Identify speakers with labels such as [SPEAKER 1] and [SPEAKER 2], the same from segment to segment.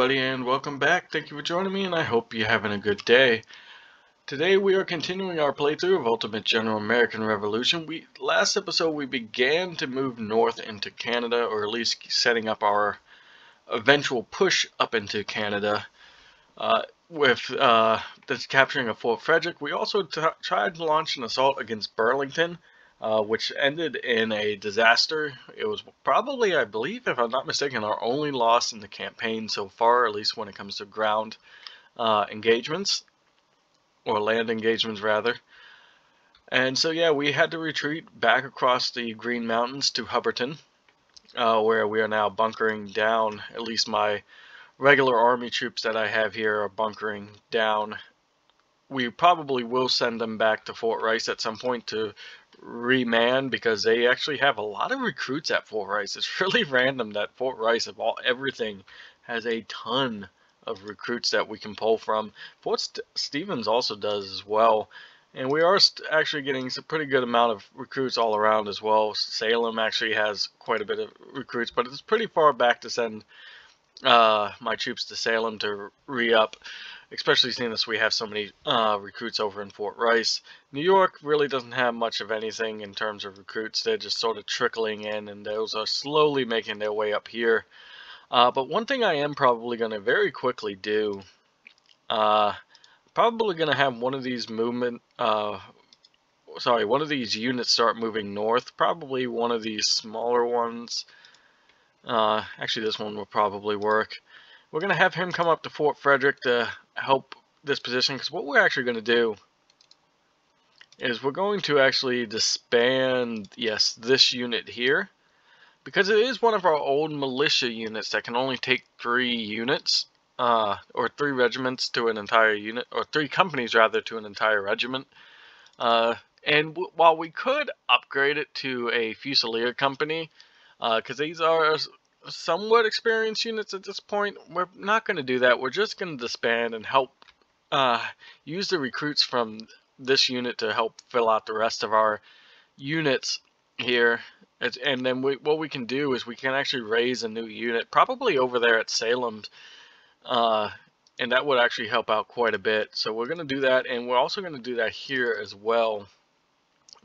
[SPEAKER 1] everybody and welcome back. Thank you for joining me and I hope you're having a good day. Today we are continuing our playthrough of Ultimate General American Revolution. We Last episode we began to move north into Canada or at least setting up our eventual push up into Canada uh, with uh, the capturing of Fort Frederick. We also tried to launch an assault against Burlington uh, which ended in a disaster. It was probably, I believe, if I'm not mistaken, our only loss in the campaign so far, at least when it comes to ground uh, engagements, or land engagements rather. And so yeah, we had to retreat back across the Green Mountains to Hubbardton, uh, where we are now bunkering down, at least my regular army troops that I have here are bunkering down. We probably will send them back to Fort Rice at some point to remand because they actually have a lot of recruits at Fort Rice. It's really random that Fort Rice, of all everything, has a ton of recruits that we can pull from. Fort St Stevens also does as well. And we are actually getting a pretty good amount of recruits all around as well. Salem actually has quite a bit of recruits, but it's pretty far back to send uh, my troops to Salem to re-up especially seeing as we have so many uh, recruits over in Fort Rice. New York really doesn't have much of anything in terms of recruits. They're just sort of trickling in, and those are slowly making their way up here. Uh, but one thing I am probably going to very quickly do, uh, probably going to have one of these movement, uh, sorry, one of these units start moving north. Probably one of these smaller ones. Uh, actually, this one will probably work. We're going to have him come up to Fort Frederick to help this position because what we're actually going to do is we're going to actually disband, yes, this unit here because it is one of our old militia units that can only take three units uh, or three regiments to an entire unit or three companies rather to an entire regiment. Uh, and while we could upgrade it to a Fusilier company because uh, these are somewhat experienced units at this point, we're not going to do that. We're just going to disband and help uh, use the recruits from this unit to help fill out the rest of our units here. It's, and then we, what we can do is we can actually raise a new unit, probably over there at Salem, uh, and that would actually help out quite a bit. So we're going to do that, and we're also going to do that here as well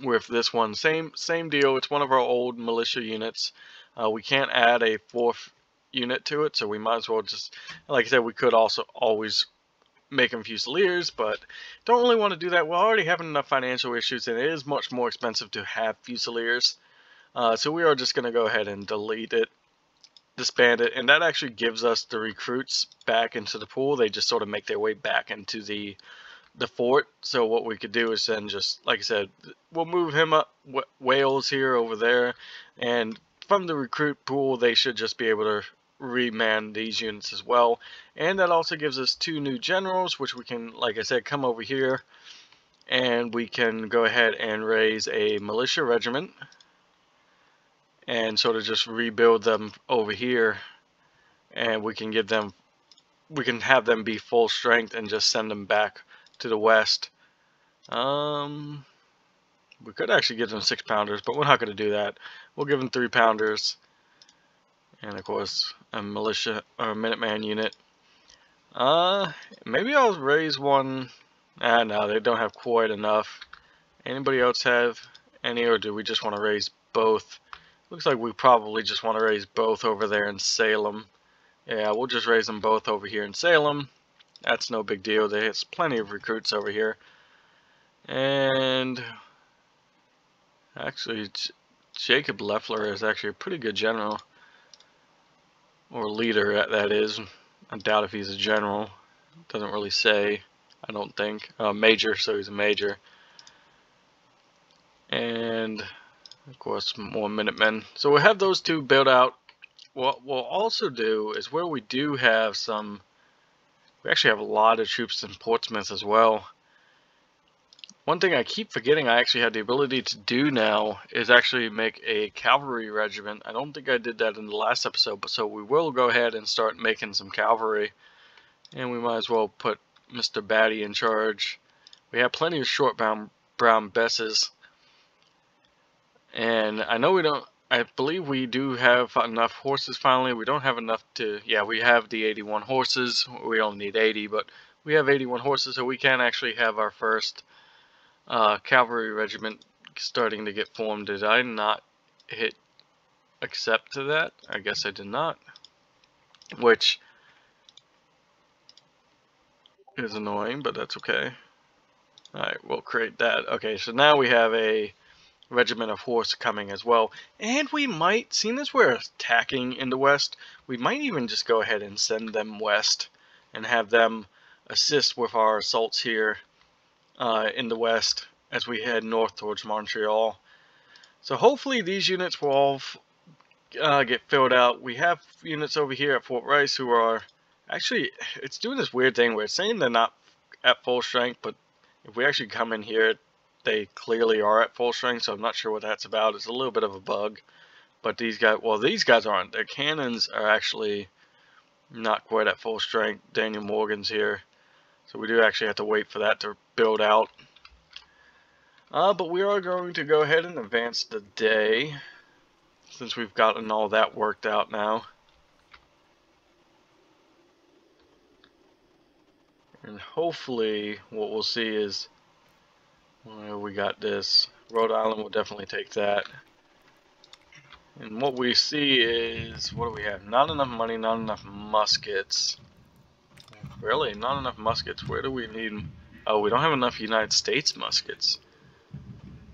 [SPEAKER 1] with this one. Same same deal. It's one of our old militia units. Uh, we can't add a fourth unit to it, so we might as well just, like I said, we could also always make them Fusiliers, but don't really want to do that. We're already having enough financial issues, and it is much more expensive to have Fusiliers. Uh, so we are just going to go ahead and delete it, disband it, and that actually gives us the recruits back into the pool. They just sort of make their way back into the the fort. So what we could do is then just, like I said, we'll move him up Wales here over there, and from the recruit pool, they should just be able to reman these units as well. And that also gives us two new generals, which we can, like I said, come over here and we can go ahead and raise a militia regiment and sort of just rebuild them over here and we can give them we can have them be full strength and just send them back to the west um we could actually give them six pounders, but we're not going to do that. We'll give them three pounders. And of course, a militia or a Minuteman unit. Uh, maybe I'll raise one. Ah, no, they don't have quite enough. Anybody else have any, or do we just want to raise both? Looks like we probably just want to raise both over there in Salem. Yeah, we'll just raise them both over here in Salem. That's no big deal. There's plenty of recruits over here. And Actually, Jacob Leffler is actually a pretty good general. Or leader, that is. I doubt if he's a general. Doesn't really say, I don't think. Uh, major, so he's a major. And, of course, more Minutemen. So we have those two built out. What we'll also do is where we do have some... We actually have a lot of troops in Portsmouth as well. One thing I keep forgetting I actually had the ability to do now is actually make a cavalry regiment. I don't think I did that in the last episode, but so we will go ahead and start making some cavalry. And we might as well put Mr. Batty in charge. We have plenty of short brown, brown besses. And I know we don't, I believe we do have enough horses finally. We don't have enough to, yeah, we have the 81 horses. We only need 80, but we have 81 horses, so we can actually have our first uh, cavalry regiment starting to get formed. Did I not hit accept to that? I guess I did not. Which is annoying, but that's okay. Alright, we'll create that. Okay, so now we have a regiment of horse coming as well. And we might, seeing as we're attacking in the west, we might even just go ahead and send them west and have them assist with our assaults here uh, in the west as we head north towards Montreal. So hopefully these units will all uh, get filled out. We have units over here at Fort Rice who are actually, it's doing this weird thing where it's saying they're not at full strength, but if we actually come in here, they clearly are at full strength, so I'm not sure what that's about. It's a little bit of a bug. But these guys, well, these guys aren't. Their cannons are actually not quite at full strength. Daniel Morgan's here. So we do actually have to wait for that to build out. Uh, but we are going to go ahead and advance the day since we've gotten all that worked out now. And hopefully what we'll see is well, we got this. Rhode Island will definitely take that. And what we see is, what do we have? Not enough money, not enough muskets. Really? Not enough muskets. Where do we need... Oh, we don't have enough United States muskets.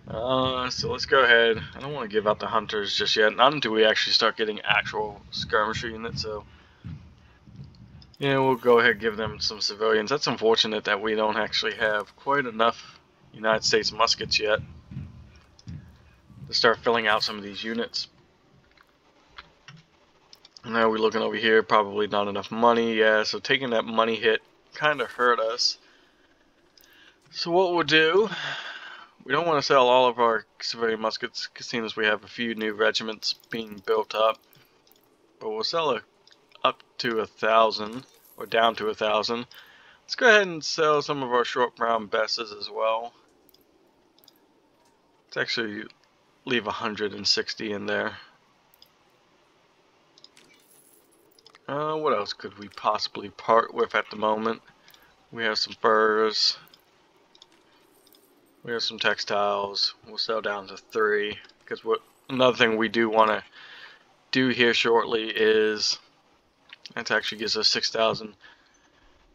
[SPEAKER 1] Uh, so let's go ahead. I don't want to give out the hunters just yet. Not until we actually start getting actual skirmisher units, so... Yeah, we'll go ahead give them some civilians. That's unfortunate that we don't actually have quite enough United States muskets yet to start filling out some of these units. Now we're looking over here, probably not enough money, yeah, so taking that money hit kind of hurt us. So what we'll do, we don't want to sell all of our civilian muskets, seeing as we have a few new regiments being built up. But we'll sell a, up to a thousand, or down to a thousand. Let's go ahead and sell some of our short brown besses as well. Let's actually leave 160 in there. Uh, what else could we possibly part with at the moment? We have some furs. We have some textiles. We'll sell down to three. Because what another thing we do want to do here shortly is that actually gives us 6,000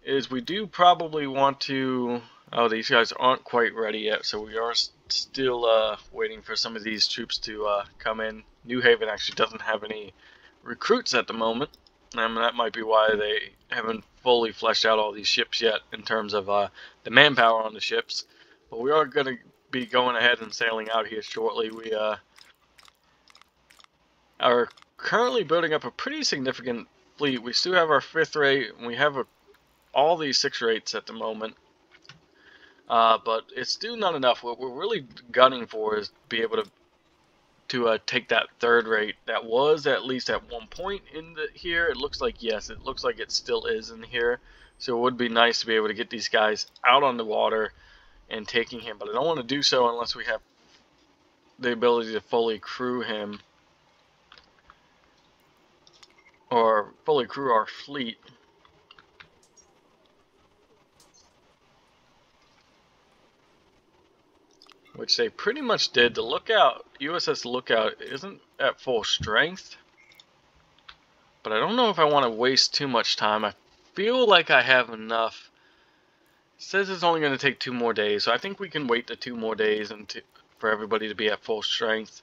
[SPEAKER 1] is we do probably want to oh these guys aren't quite ready yet so we are still uh, waiting for some of these troops to uh, come in New Haven actually doesn't have any recruits at the moment I mean, that might be why they haven't fully fleshed out all these ships yet in terms of uh, the manpower on the ships. But we are going to be going ahead and sailing out here shortly. We uh, are currently building up a pretty significant fleet. We still have our fifth rate, and we have a, all these six rates at the moment. Uh, but it's still not enough. What we're really gunning for is be able to to uh, take that third rate that was at least at one point in the here. It looks like yes it looks like it still is in here. So it would be nice to be able to get these guys out on the water and taking him but I don't want to do so unless we have the ability to fully crew him or fully crew our fleet which they pretty much did. The Lookout, USS Lookout, isn't at full strength. But I don't know if I want to waste too much time. I feel like I have enough. It says it's only going to take two more days, so I think we can wait the two more days and for everybody to be at full strength.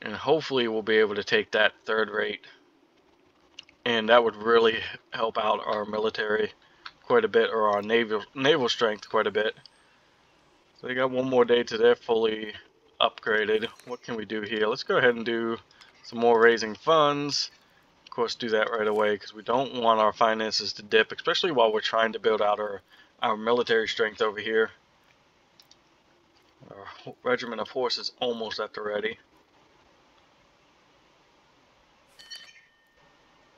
[SPEAKER 1] And hopefully we'll be able to take that third rate. And that would really help out our military quite a bit, or our naval naval strength quite a bit. So they got one more day to they're fully upgraded. What can we do here? Let's go ahead and do some more raising funds. Of course, do that right away because we don't want our finances to dip, especially while we're trying to build out our, our military strength over here. Our regiment of horse is almost at the ready.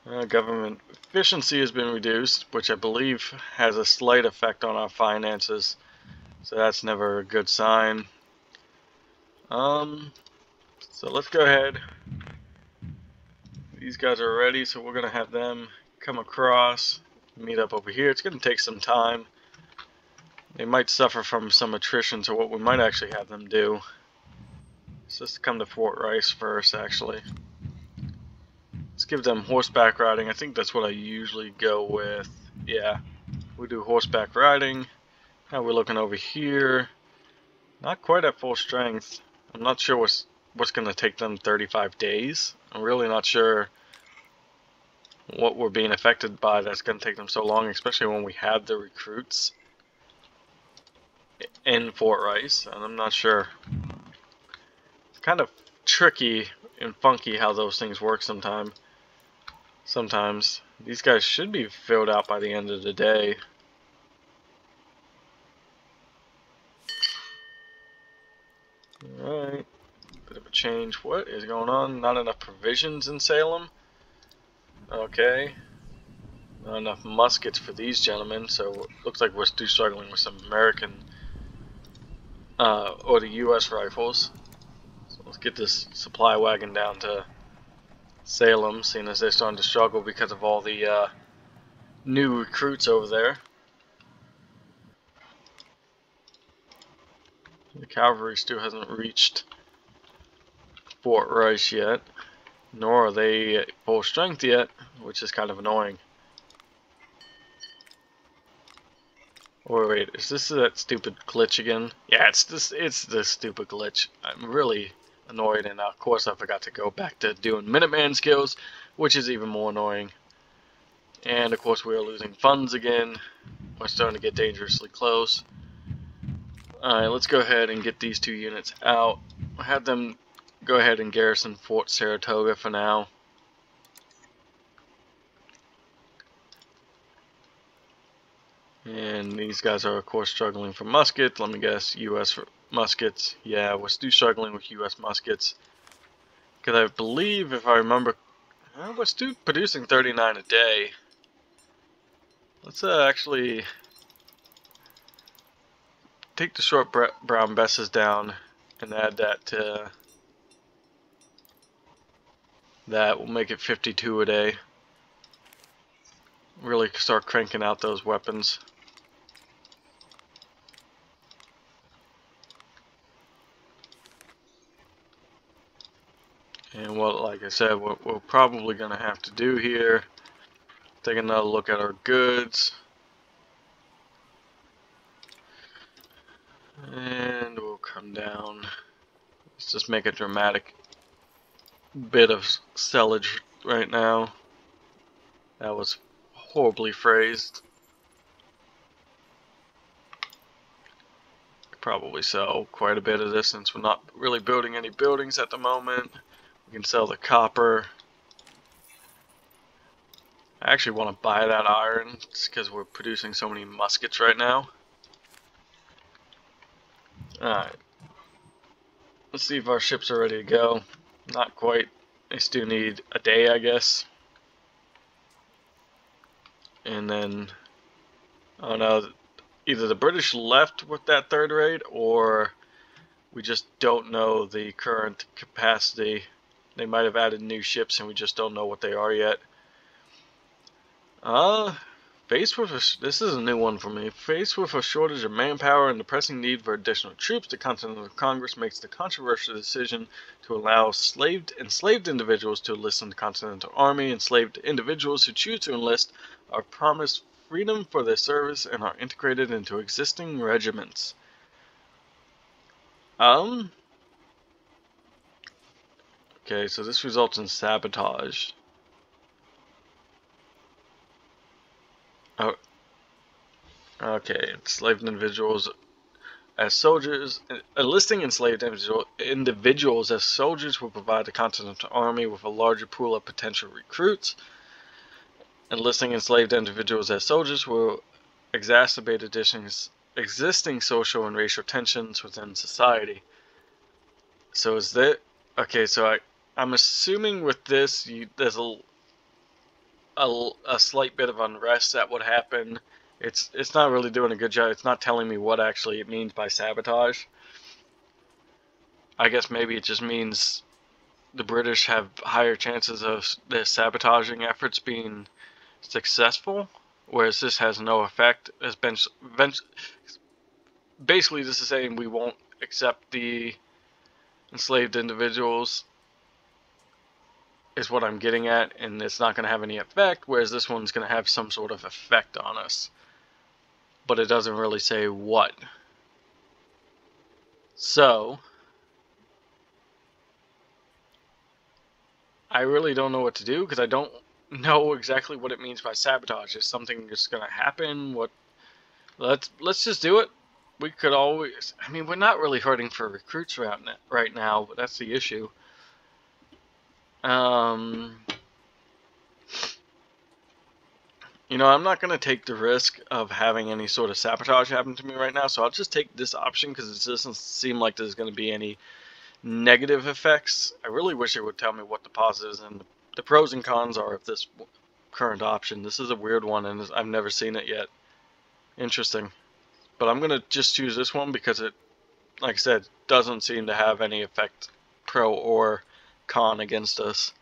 [SPEAKER 1] Uh, government efficiency has been reduced, which I believe has a slight effect on our finances. So that's never a good sign. Um, So let's go ahead. These guys are ready, so we're going to have them come across, meet up over here. It's going to take some time. They might suffer from some attrition, so what we might actually have them do is just come to Fort Rice first, actually. Let's give them horseback riding. I think that's what I usually go with. Yeah, we do horseback riding. Now we're looking over here. Not quite at full strength. I'm not sure what's what's going to take them 35 days. I'm really not sure what we're being affected by that's going to take them so long, especially when we have the recruits in Fort Rice, and I'm not sure. It's kind of tricky and funky how those things work sometimes. Sometimes. These guys should be filled out by the end of the day. Alright. Bit of a change. What is going on? Not enough provisions in Salem? Okay. Not enough muskets for these gentlemen, so looks like we're still struggling with some American uh, or the U.S. rifles. So let's get this supply wagon down to Salem, seeing as they're starting to struggle because of all the uh, new recruits over there. The cavalry still hasn't reached Fort Rice yet, nor are they at full strength yet, which is kind of annoying. Or wait, is this that stupid glitch again? Yeah, it's this it's this stupid glitch. I'm really annoyed and of course I forgot to go back to doing Minuteman skills, which is even more annoying. And of course we are losing funds again. We're starting to get dangerously close. Alright, let's go ahead and get these two units out. Have them go ahead and garrison Fort Saratoga for now. And these guys are of course struggling for muskets. Let me guess, U.S. muskets. Yeah, we're still struggling with U.S. muskets. Because I believe, if I remember, we're still producing 39 a day. Let's uh, actually take the short brown Besses down and add that to that. We'll make it 52 a day. Really start cranking out those weapons. And what, like I said, what we're probably going to have to do here, take another look at our goods. And we'll come down. Let's just make a dramatic bit of sellage right now. That was horribly phrased. Probably sell quite a bit of this since we're not really building any buildings at the moment. We can sell the copper. I actually want to buy that iron because we're producing so many muskets right now. Alright. Let's see if our ships are ready to go. Not quite. They still need a day, I guess. And then, oh no, either the British left with that third rate or we just don't know the current capacity they might have added new ships and we just don't know what they are yet. Uh, faced with a, this is a new one for me. Faced with a shortage of manpower and the pressing need for additional troops, the Continental Congress makes the controversial decision to allow slaved enslaved individuals to enlist in the Continental Army. Enslaved individuals who choose to enlist are promised freedom for their service and are integrated into existing regiments. Um, Okay, so this results in sabotage. Oh. Okay, enslaved individuals as soldiers, enlisting enslaved individual, individuals as soldiers will provide the Continental Army with a larger pool of potential recruits. Enlisting enslaved individuals as soldiers will exacerbate additions, existing social and racial tensions within society. So is that okay? So I I'm assuming with this, you, there's a, a, a slight bit of unrest that would happen. It's it's not really doing a good job. It's not telling me what actually it means by sabotage. I guess maybe it just means the British have higher chances of their sabotaging efforts being successful, whereas this has no effect. Has been basically this is saying we won't accept the enslaved individuals is what I'm getting at, and it's not going to have any effect, whereas this one's going to have some sort of effect on us. But it doesn't really say what. So, I really don't know what to do because I don't know exactly what it means by sabotage. Is something just going to happen? What? Let's let's just do it. We could always. I mean, we're not really hurting for recruits right now, right now but that's the issue. Um, you know, I'm not going to take the risk of having any sort of sabotage happen to me right now, so I'll just take this option because it doesn't seem like there's going to be any negative effects. I really wish it would tell me what the positives and the pros and cons are of this current option. This is a weird one, and I've never seen it yet. Interesting. But I'm going to just choose this one because it, like I said, doesn't seem to have any effect, pro or con against us.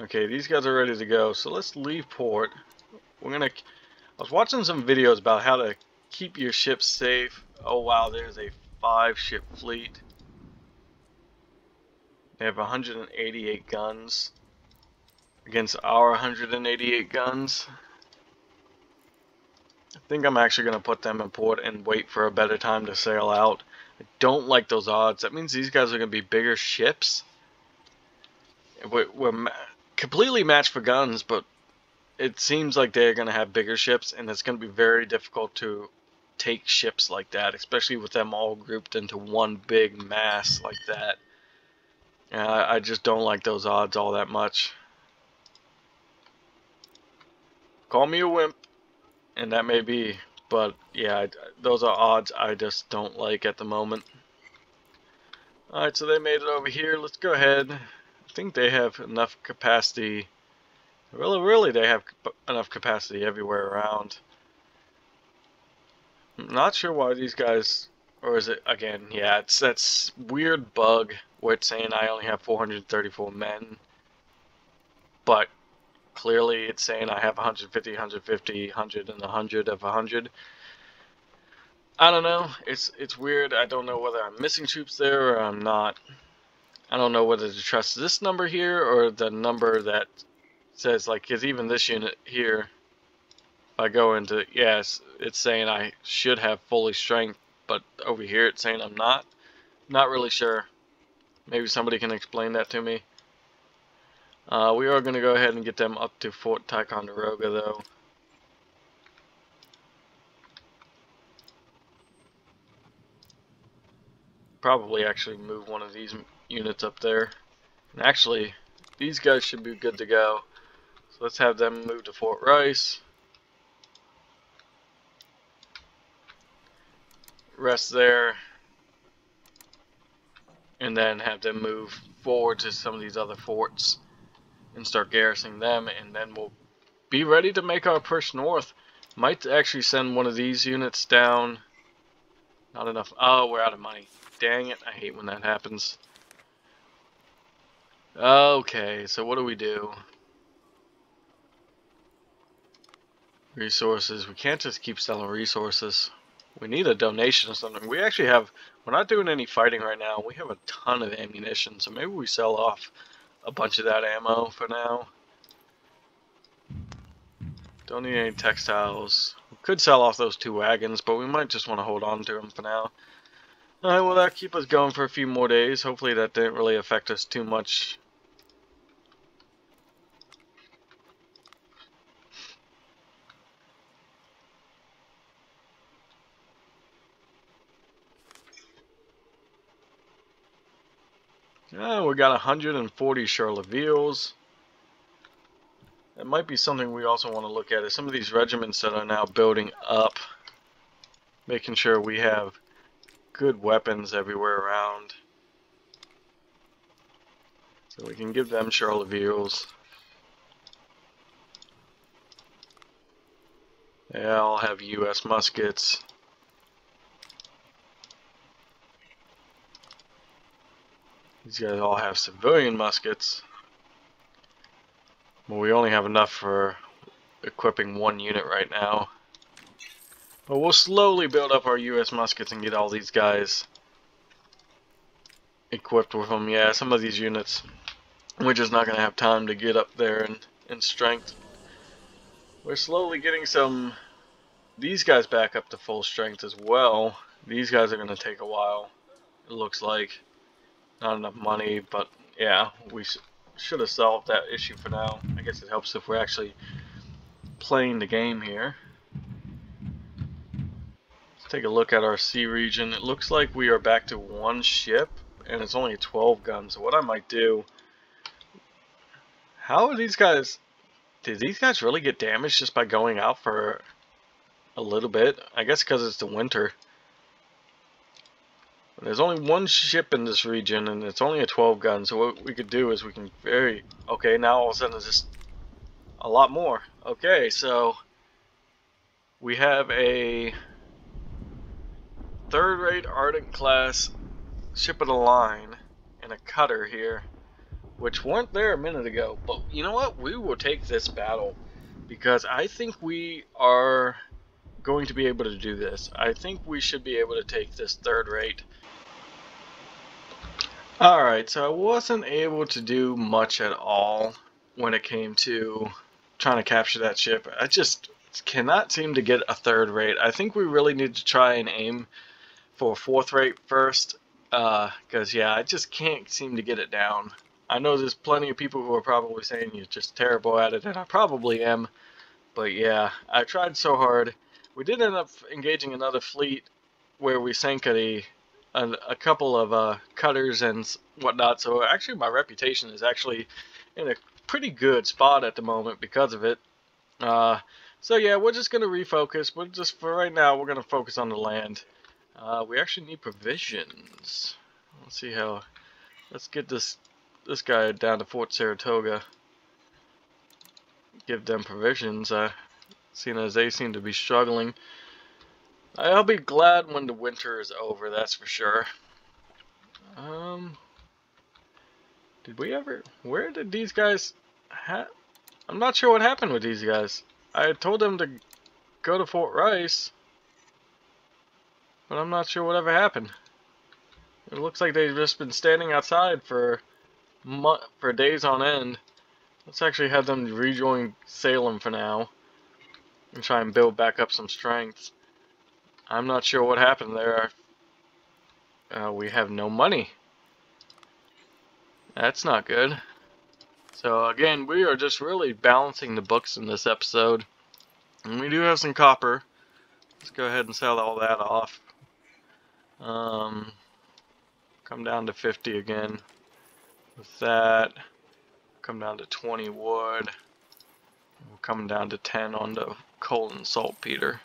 [SPEAKER 1] Okay, these guys are ready to go, so let's leave port. We're gonna. I was watching some videos about how to keep your ship safe. Oh wow, there's a five ship fleet. They have 188 guns against our 188 guns. I think I'm actually going to put them in port and wait for a better time to sail out. I don't like those odds. That means these guys are going to be bigger ships. We're, we're completely matched for guns, but it seems like they're going to have bigger ships, and it's going to be very difficult to take ships like that, especially with them all grouped into one big mass like that. I just don't like those odds all that much. Call me a wimp, and that may be, but yeah, those are odds I just don't like at the moment. Alright, so they made it over here. Let's go ahead I think they have enough capacity. Really, really, they have enough capacity everywhere around. I'm not sure why these guys, or is it, again, yeah, it's that weird bug where it's saying I only have 434 men. But clearly it's saying I have 150, 150, 100, and 100 of 100. I don't know. It's it's weird. I don't know whether I'm missing troops there or I'm not. I don't know whether to trust this number here or the number that says like because even this unit here if I go into yes it's saying I should have fully strength but over here it's saying I'm not not really sure maybe somebody can explain that to me uh, we are going to go ahead and get them up to Fort Ticonderoga though probably actually move one of these units up there. And actually, these guys should be good to go. So let's have them move to Fort Rice. Rest there. And then have them move forward to some of these other forts and start garrisoning them. And then we'll be ready to make our push north. Might actually send one of these units down. Not enough. Oh, we're out of money. Dang it. I hate when that happens. Okay, so what do we do? Resources. We can't just keep selling resources. We need a donation or something. We actually have, we're not doing any fighting right now. We have a ton of ammunition, so maybe we sell off a bunch of that ammo for now. Don't need any textiles. We could sell off those two wagons, but we might just want to hold on to them for now. Alright, well that keep us going for a few more days. Hopefully that didn't really affect us too much. Yeah, we got 140 Charlevilles. That might be something we also want to look at is some of these regiments that are now building up. Making sure we have good weapons everywhere around. So we can give them Charlevilles. They all have U.S. muskets. These guys all have civilian muskets. But we only have enough for equipping one unit right now. But we'll slowly build up our US muskets and get all these guys equipped with them. Yeah, some of these units, we're just not going to have time to get up there in, in strength. We're slowly getting some these guys back up to full strength as well. These guys are going to take a while, it looks like. Not enough money, but yeah, we sh should have solved that issue for now. I guess it helps if we're actually playing the game here. Let's take a look at our sea region. It looks like we are back to one ship, and it's only 12 guns. So what I might do... How are these guys... Did these guys really get damaged just by going out for a little bit? I guess because it's the winter. There's only one ship in this region, and it's only a 12 gun, so what we could do is we can very... Okay, now all of a sudden it's just a lot more. Okay, so we have a third-rate Ardent class ship of the line and a cutter here, which weren't there a minute ago. But you know what? We will take this battle because I think we are going to be able to do this. I think we should be able to take this third-rate Alright, so I wasn't able to do much at all when it came to trying to capture that ship. I just cannot seem to get a third rate. I think we really need to try and aim for a fourth rate first. Because, uh, yeah, I just can't seem to get it down. I know there's plenty of people who are probably saying you're just terrible at it, and I probably am. But, yeah, I tried so hard. We did end up engaging another fleet where we sank a a, a couple of uh, cutters and whatnot. So actually, my reputation is actually in a pretty good spot at the moment because of it. Uh, so yeah, we're just gonna refocus. We're just for right now, we're gonna focus on the land. Uh, we actually need provisions. Let's see how. Let's get this this guy down to Fort Saratoga. Give them provisions. Uh, seeing as they seem to be struggling. I'll be glad when the winter is over, that's for sure. Um, did we ever, where did these guys, ha I'm not sure what happened with these guys. I told them to go to Fort Rice, but I'm not sure whatever happened. It looks like they've just been standing outside for for days on end. Let's actually have them rejoin Salem for now and try and build back up some strength. I'm not sure what happened there. Uh, we have no money. That's not good. So again, we are just really balancing the books in this episode. And we do have some copper. Let's go ahead and sell all that off. Um, come down to 50 again. With that, come down to 20 wood. We'll come down to 10 on the coal and saltpeter.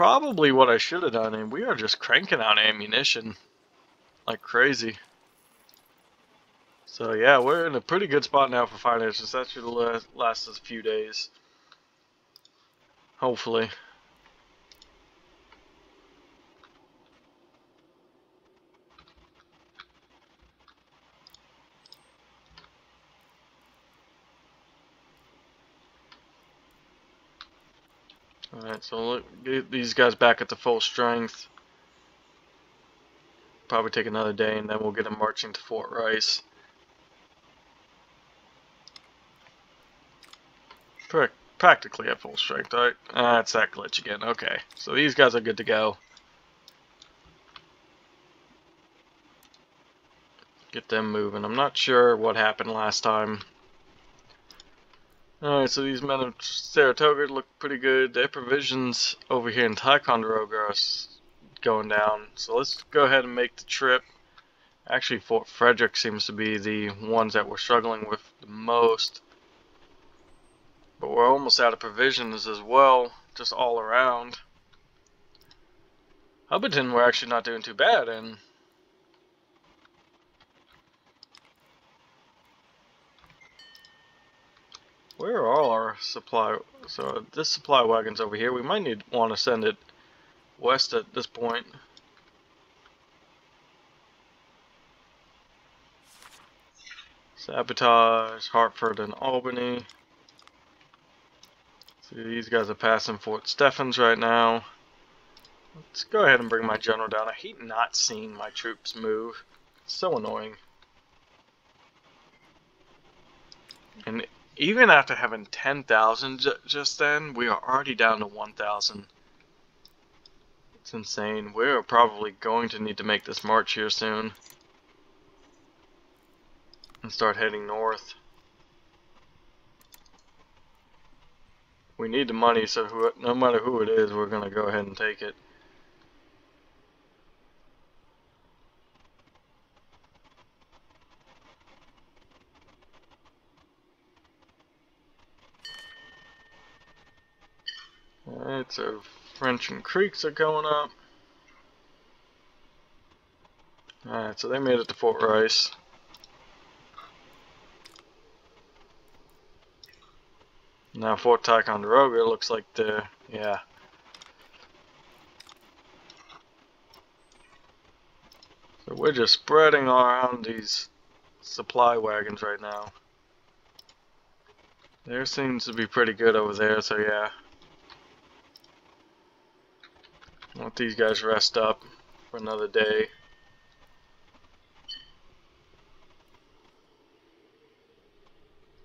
[SPEAKER 1] Probably what I should have done, and we are just cranking out ammunition like crazy. So yeah, we're in a pretty good spot now for finances. That should last us a few days. Hopefully. Alright, so look, get these guys back at the full strength. Probably take another day and then we'll get them marching to Fort Rice. practically at full strength, alright? Ah, it's that glitch again. Okay, so these guys are good to go. Get them moving. I'm not sure what happened last time. Alright, so these men of Saratoga look pretty good. Their provisions over here in Ticonderoga are going down. So let's go ahead and make the trip. Actually, Fort Frederick seems to be the ones that we're struggling with the most. But we're almost out of provisions as well, just all around. Hubbardton we're actually not doing too bad and Where are all our supply? So this supply wagon's over here. We might need want to send it west at this point. Sabotage, Hartford and Albany. See, these guys are passing Fort Steffens right now. Let's go ahead and bring my general down. I hate not seeing my troops move. It's so annoying. And even after having 10,000 just then, we are already down to 1,000. It's insane. We're probably going to need to make this march here soon. And start heading north. We need the money, so no matter who it is, we're going to go ahead and take it. Alright, so French and Creeks are going up. Alright, so they made it to Fort Rice. Now Fort Ticonderoga looks like they're, yeah. So we're just spreading around these supply wagons right now. There seems to be pretty good over there, so yeah. Let these guys rest up for another day.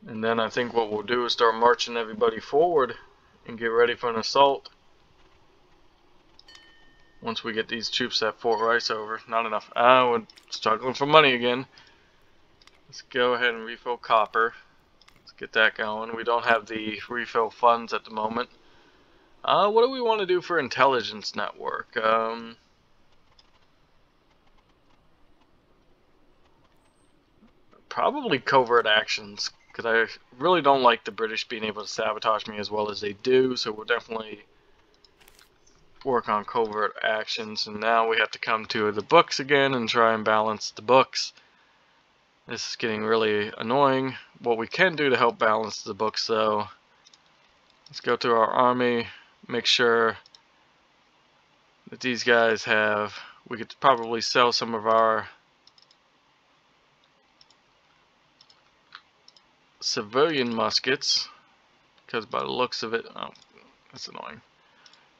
[SPEAKER 1] And then I think what we'll do is start marching everybody forward and get ready for an assault. Once we get these troops at Fort Rice over. Not enough. Ah, we're struggling for money again. Let's go ahead and refill copper. Let's get that going. We don't have the refill funds at the moment. Uh, what do we want to do for intelligence network? Um, probably covert actions, because I really don't like the British being able to sabotage me as well as they do, so we'll definitely work on covert actions. And now we have to come to the books again and try and balance the books. This is getting really annoying. What we can do to help balance the books, though, let's go to our army make sure that these guys have we could probably sell some of our civilian muskets because by the looks of it oh that's annoying.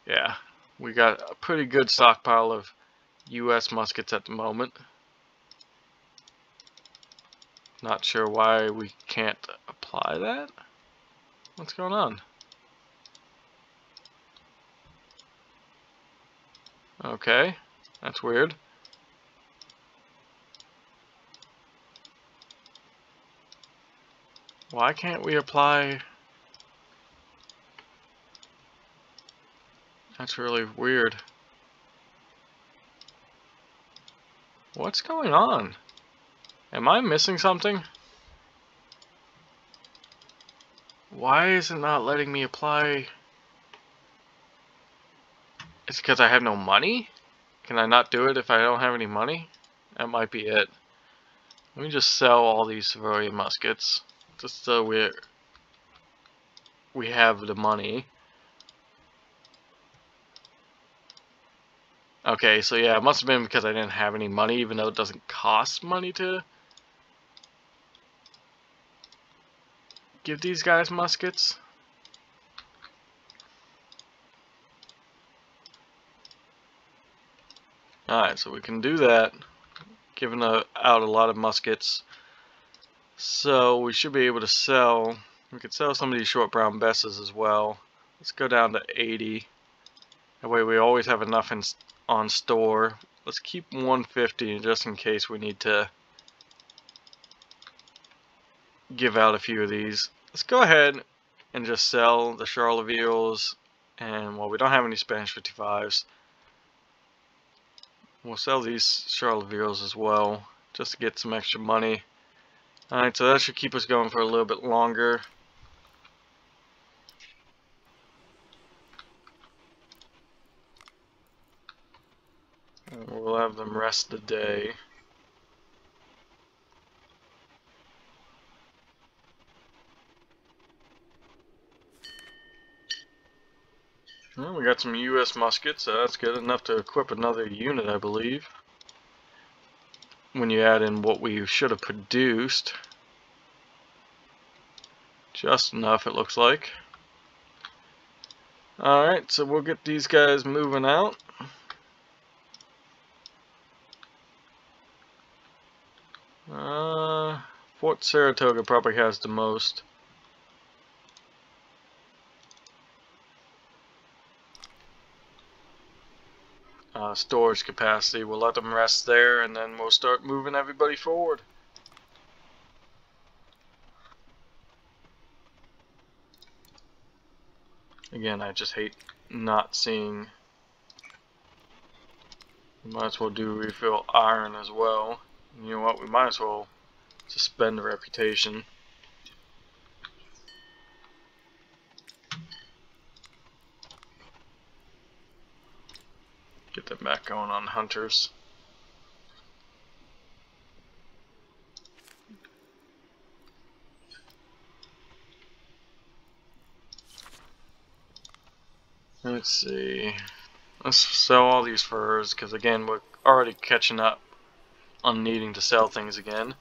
[SPEAKER 1] Yeah we got a pretty good stockpile of US muskets at the moment. Not sure why we can't apply that? What's going on Okay, that's weird. Why can't we apply... That's really weird. What's going on? Am I missing something? Why is it not letting me apply... It's because I have no money? Can I not do it if I don't have any money? That might be it. Let me just sell all these civilian muskets. Just so we're... we have the money. Okay, so yeah, it must have been because I didn't have any money, even though it doesn't cost money to give these guys muskets. Alright, so we can do that, giving out a lot of muskets. So we should be able to sell, we could sell some of these short brown besses as well. Let's go down to 80. That way we always have enough in, on store. Let's keep 150 just in case we need to give out a few of these. Let's go ahead and just sell the Charlevilles and well we don't have any Spanish 55s We'll sell these Charlotte Charlevilles as well, just to get some extra money. Alright, so that should keep us going for a little bit longer. And we'll have them rest the day. Well, we got some U.S. muskets, so that's good enough to equip another unit, I believe. When you add in what we should have produced. Just enough, it looks like. Alright, so we'll get these guys moving out. Uh, Fort Saratoga probably has the most. Uh, storage capacity. We'll let them rest there and then we'll start moving everybody forward. Again, I just hate not seeing. We might as well do refill iron as well. You know what, we might as well suspend the reputation. Get them back going on hunters. Let's see. Let's sell all these furs because again we're already catching up on needing to sell things again.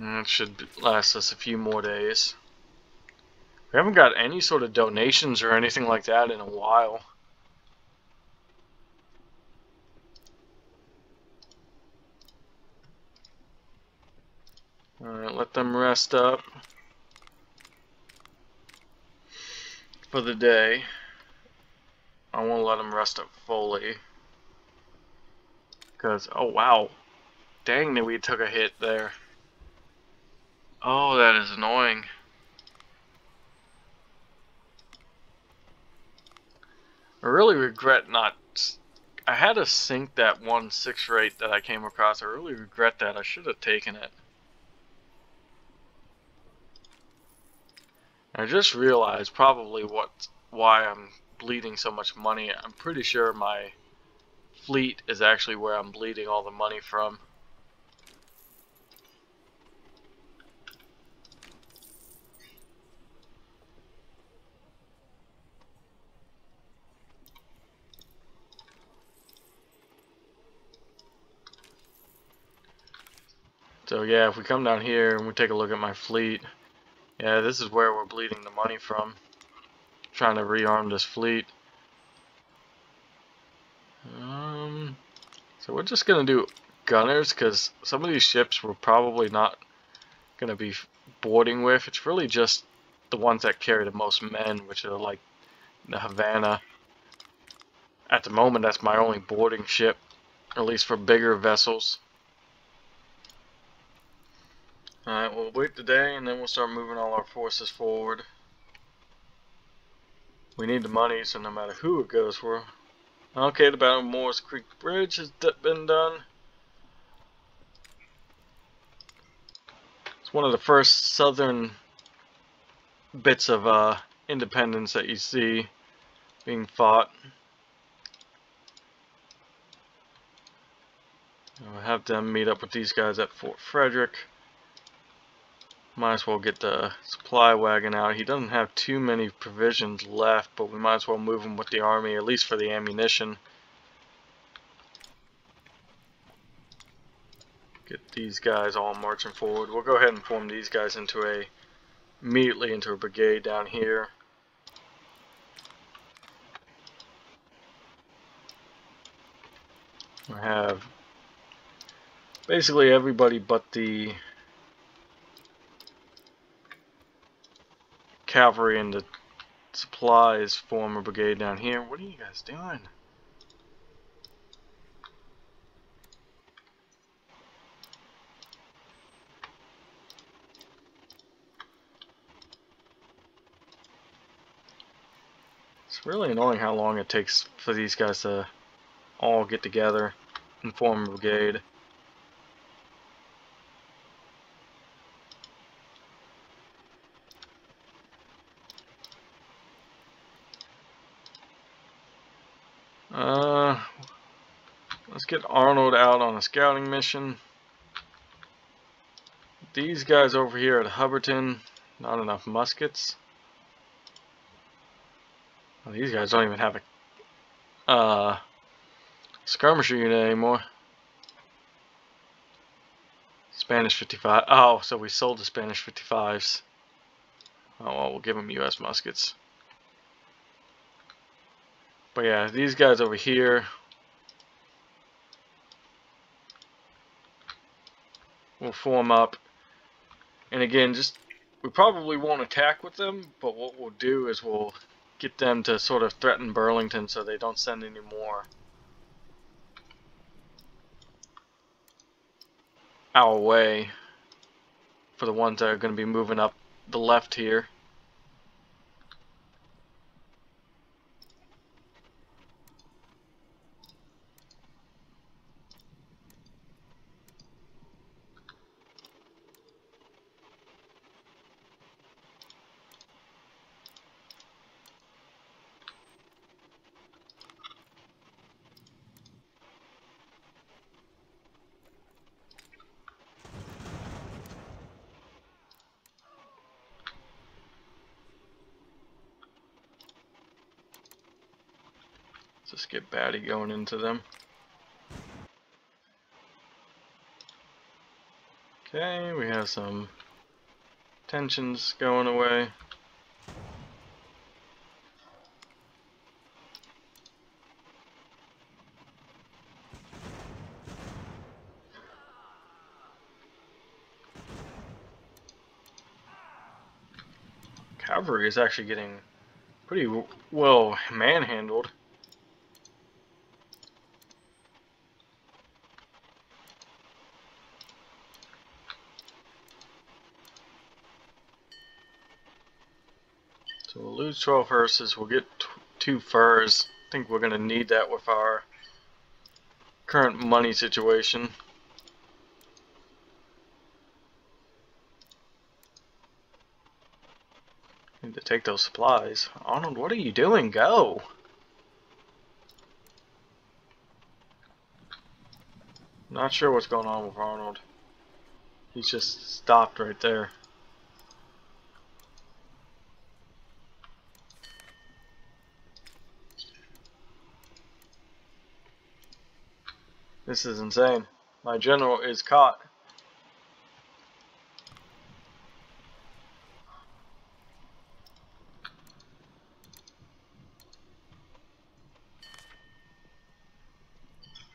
[SPEAKER 1] It should last us a few more days. We haven't got any sort of donations or anything like that in a while. Alright, let them up. for the day. I won't let them rest up fully. Because, oh wow. Dang that we took a hit there. Oh, that is annoying. I really regret not... I had to sink that one six rate that I came across. I really regret that. I should have taken it. I just realized probably what why I'm bleeding so much money. I'm pretty sure my fleet is actually where I'm bleeding all the money from. So yeah, if we come down here and we take a look at my fleet, yeah, this is where we're bleeding the money from. Trying to rearm this fleet. Um, so we're just going to do gunners because some of these ships we're probably not going to be boarding with. It's really just the ones that carry the most men, which are like the Havana. At the moment, that's my only boarding ship, at least for bigger vessels. Alright, we'll wait the day and then we'll start moving all our forces forward. We need the money, so no matter who it goes for. Okay, the Battle of Moore's Creek Bridge has been done. It's one of the first southern bits of uh, independence that you see being fought. We'll have them meet up with these guys at Fort Frederick. Might as well get the supply wagon out. He doesn't have too many provisions left, but we might as well move him with the army, at least for the ammunition. Get these guys all marching forward. We'll go ahead and form these guys into a, immediately into a brigade down here. We have basically everybody but the cavalry and the supplies form a brigade down here. What are you guys doing? It's really annoying how long it takes for these guys to all get together and form a brigade. get Arnold out on a scouting mission. These guys over here at Hubbardton, not enough muskets. Well, these guys don't even have a uh, skirmisher unit anymore. Spanish 55. Oh, so we sold the Spanish 55s. Oh, well, we'll give them U.S. muskets. But yeah, these guys over here. We'll form up. And again, just we probably won't attack with them, but what we'll do is we'll get them to sort of threaten Burlington so they don't send any more our way for the ones that are going to be moving up the left here. Just get Batty going into them. Okay, we have some tensions going away. Cavalry is actually getting pretty well manhandled. So we'll lose 12 horses, we'll get two furs. I think we're going to need that with our current money situation. Need to take those supplies. Arnold, what are you doing? Go! Not sure what's going on with Arnold. He's just stopped right there. This is insane. My general is caught.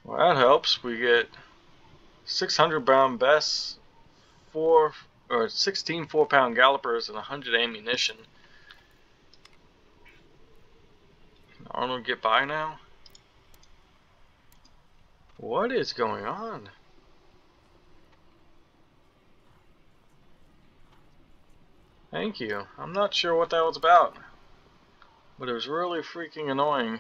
[SPEAKER 1] Well, that helps. We get 600 Brown Besses, four or 16 four-pound gallopers, and 100 ammunition. Can Arnold get by now? What is going on? Thank you. I'm not sure what that was about. But it was really freaking annoying.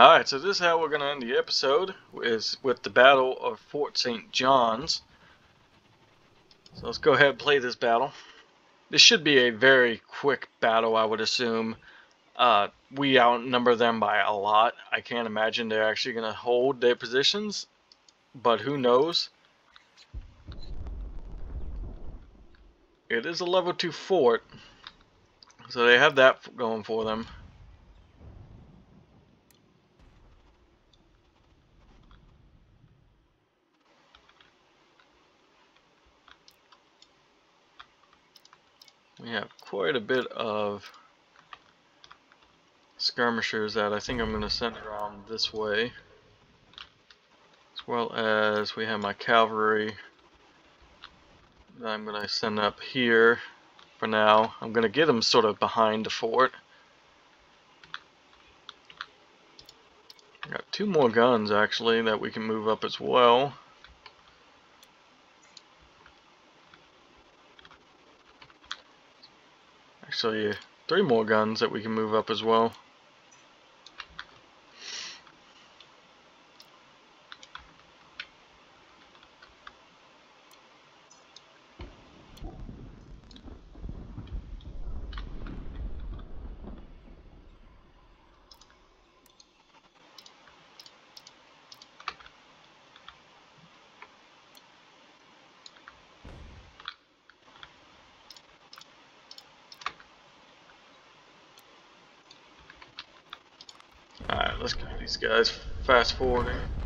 [SPEAKER 1] Alright, so this is how we're going to end the episode, is with the Battle of Fort St. John's. So let's go ahead and play this battle. This should be a very quick battle, I would assume. Uh, we outnumber them by a lot. I can't imagine they're actually going to hold their positions, but who knows. It is a level 2 fort, so they have that going for them. We have quite a bit of skirmishers that I think I'm going to send around this way as well as we have my cavalry that I'm going to send up here for now. I'm going to get them sort of behind the fort. Got two more guns actually that we can move up as well. Actually, three more guns that we can move up as well. let's get these guys fast forwarding.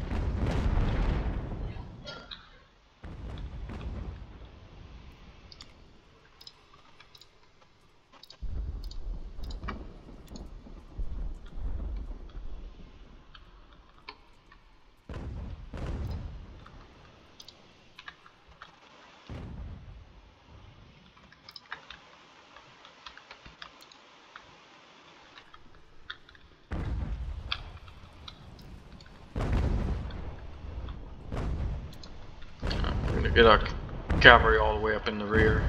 [SPEAKER 1] Get our cavalry all the way up in the rear.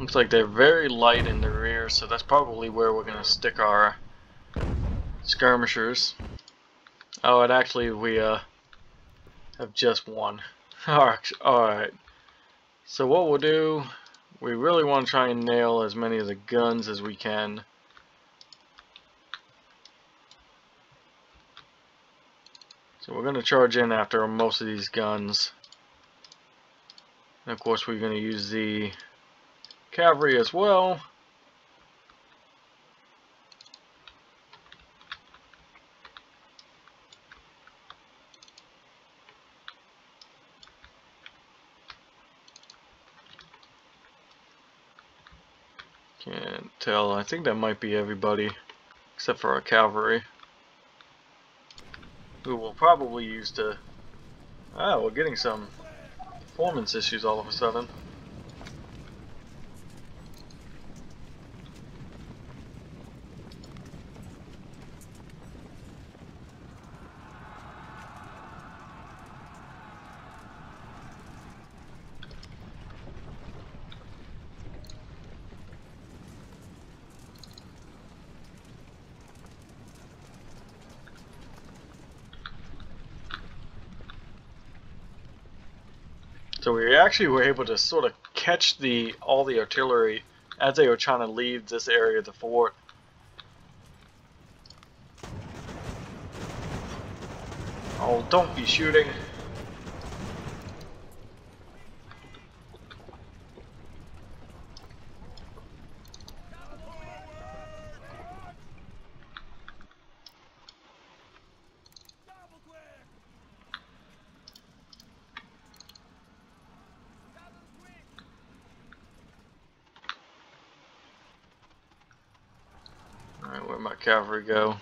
[SPEAKER 1] Looks like they're very light in the rear, so that's probably where we're going to stick our skirmishers. Oh, and actually we uh, have just one. Alright, alright. So what we'll do we really want to try and nail as many of the guns as we can. So we're going to charge in after most of these guns. And of course we're going to use the cavalry as well. Can't tell. I think that might be everybody except for our cavalry. Who we'll probably use to... Ah, we're getting some performance issues all of a sudden. So we actually were able to sort of catch the all the artillery as they were trying to leave this area of the fort. Oh, don't be shooting. my cavalry go?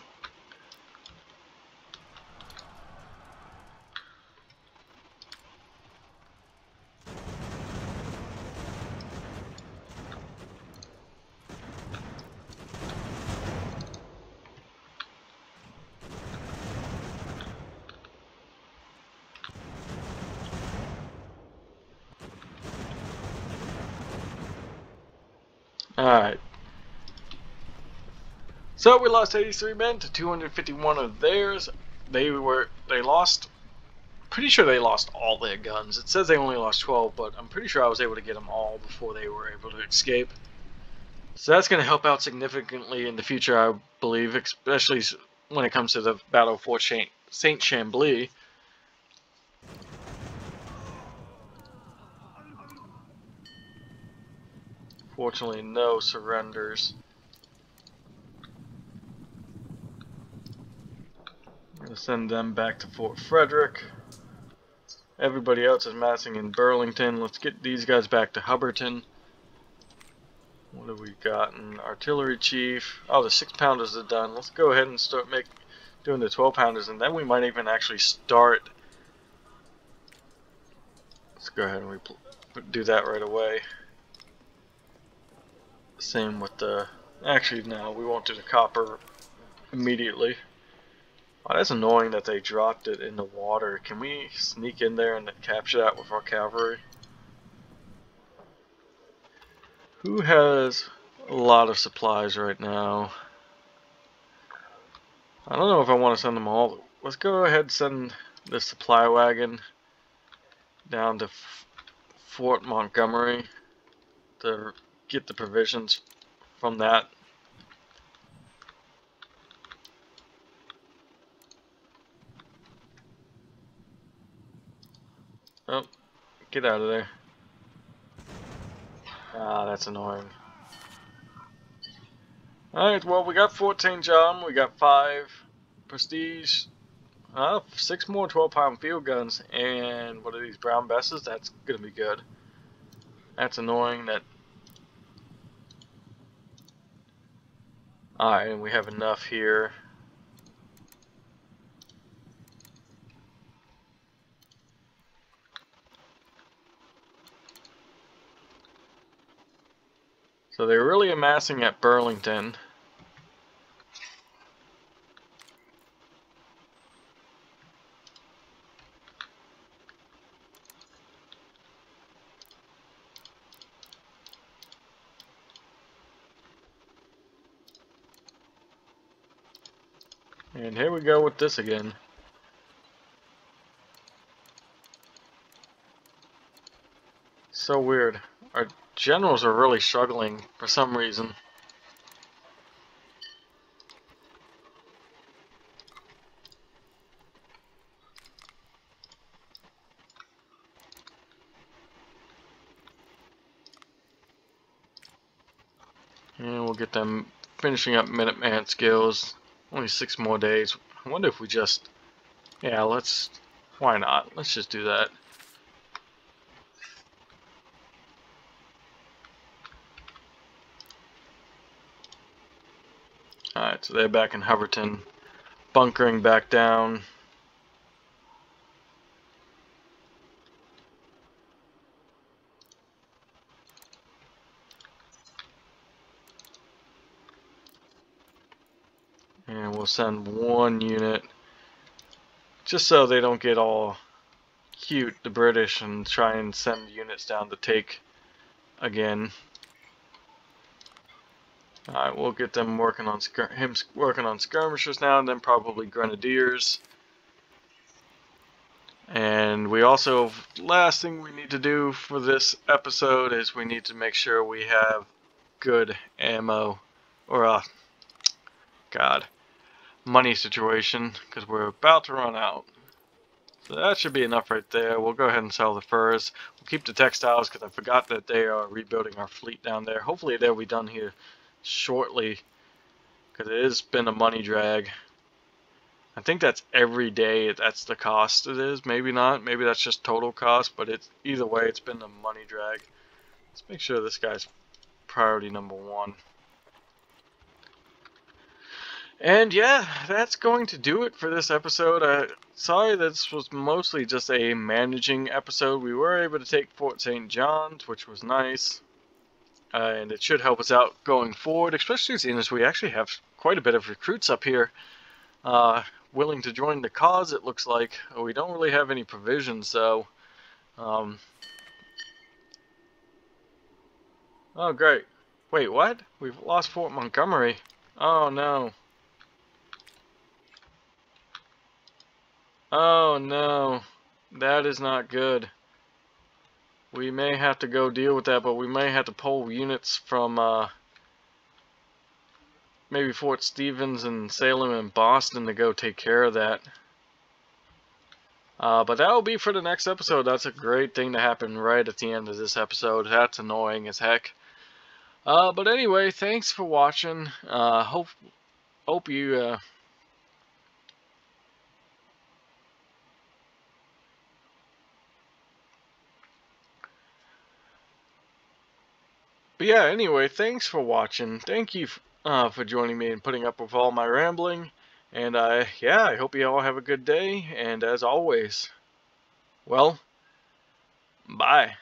[SPEAKER 1] Alright. So we lost 83 men to 251 of theirs. They were they lost. Pretty sure they lost all their guns. It says they only lost 12, but I'm pretty sure I was able to get them all before they were able to escape. So that's going to help out significantly in the future, I believe, especially when it comes to the battle for Saint Chambly. Fortunately, no surrenders. To send them back to Fort Frederick. Everybody else is massing in Burlington. Let's get these guys back to Hubbardton. What have we gotten? Artillery chief. Oh, the six pounders are done. Let's go ahead and start make doing the 12 pounders, and then we might even actually start. Let's go ahead and do that right away. Same with the. Actually, no, we won't do the copper immediately. That's annoying that they dropped it in the water. Can we sneak in there and capture that with our cavalry? Who has a lot of supplies right now? I don't know if I want to send them all. Let's go ahead and send the supply wagon down to F Fort Montgomery to get the provisions from that Oh, get out of there. Ah, that's annoying. Alright, well, we got 14 John, we got 5 Prestige, uh, 6 more 12 pound field guns, and what are these, Brown Besses? That's gonna be good. That's annoying that... Alright, and we have enough here. So they're really amassing at Burlington. And here we go with this again. So weird. Our generals are really struggling for some reason. And we'll get them finishing up Minuteman skills. Only six more days. I wonder if we just... Yeah, let's... Why not? Let's just do that. Alright, so they're back in Hubbardton. Bunkering back down. And we'll send one unit just so they don't get all cute, the British, and try and send units down to take again. Alright, we'll get them working on him working on skirmishers now, and then probably grenadiers. And we also, last thing we need to do for this episode is we need to make sure we have good ammo, or uh, God, money situation because we're about to run out. So that should be enough right there. We'll go ahead and sell the furs. We'll keep the textiles because I forgot that they are rebuilding our fleet down there. Hopefully they'll be done here shortly because it has been a money drag. I think that's every day that's the cost it is. Maybe not. Maybe that's just total cost, but it's either way it's been a money drag. Let's make sure this guy's priority number one. And yeah, that's going to do it for this episode. Uh, sorry this was mostly just a managing episode. We were able to take Fort St. John's, which was nice. Uh, and it should help us out going forward, especially seeing as we actually have quite a bit of recruits up here uh, willing to join the cause, it looks like. We don't really have any provisions, though. Um, oh, great. Wait, what? We've lost Fort Montgomery. Oh, no. Oh no, that is not good. We may have to go deal with that, but we may have to pull units from uh, maybe Fort Stevens and Salem and Boston to go take care of that. Uh, but that will be for the next episode. That's a great thing to happen right at the end of this episode. That's annoying as heck. Uh, but anyway, thanks for watching. Uh, hope hope you But yeah, anyway, thanks for watching. Thank you uh, for joining me and putting up with all my rambling. And uh, yeah, I hope you all have a good day. And as always, well, bye.